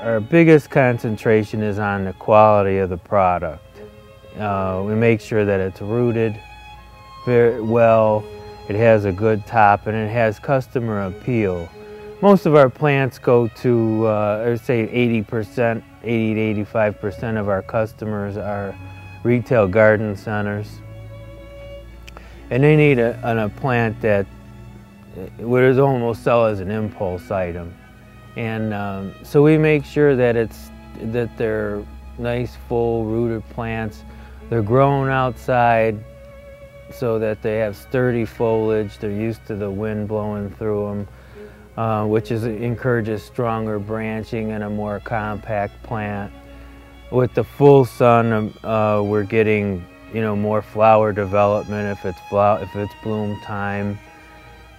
our biggest concentration is on the quality of the product. Uh, we make sure that it's rooted very well, it has a good top, and it has customer appeal. Most of our plants go to, uh, I would say 80%, 80 to 85% of our customers are retail garden centers. And they need a, a plant that would almost sell as an impulse item. And um, so we make sure that it's that they're nice, full rooted plants. They're grown outside so that they have sturdy foliage. They're used to the wind blowing through them, uh, which is, encourages stronger branching and a more compact plant. With the full sun, um, uh, we're getting you know more flower development if it's flower, if it's bloom time,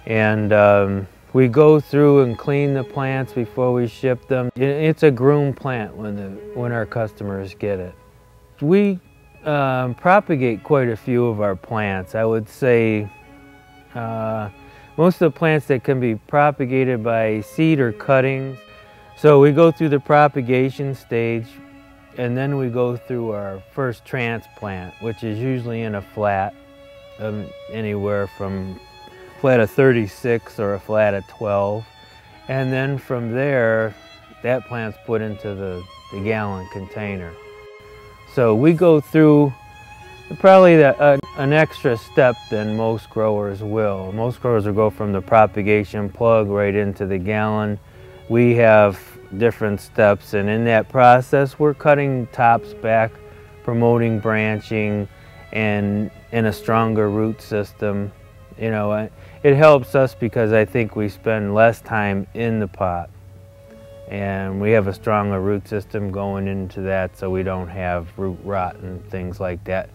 and um, we go through and clean the plants before we ship them. It's a groom plant when, the, when our customers get it. We um, propagate quite a few of our plants. I would say uh, most of the plants that can be propagated by seed or cuttings. So we go through the propagation stage and then we go through our first transplant, which is usually in a flat, um, anywhere from flat of 36 or a flat of 12. And then from there, that plant's put into the, the gallon container. So we go through probably the, uh, an extra step than most growers will. Most growers will go from the propagation plug right into the gallon. We have different steps and in that process we're cutting tops back, promoting branching and in a stronger root system. You know, it helps us because I think we spend less time in the pot and we have a stronger root system going into that so we don't have root rot and things like that.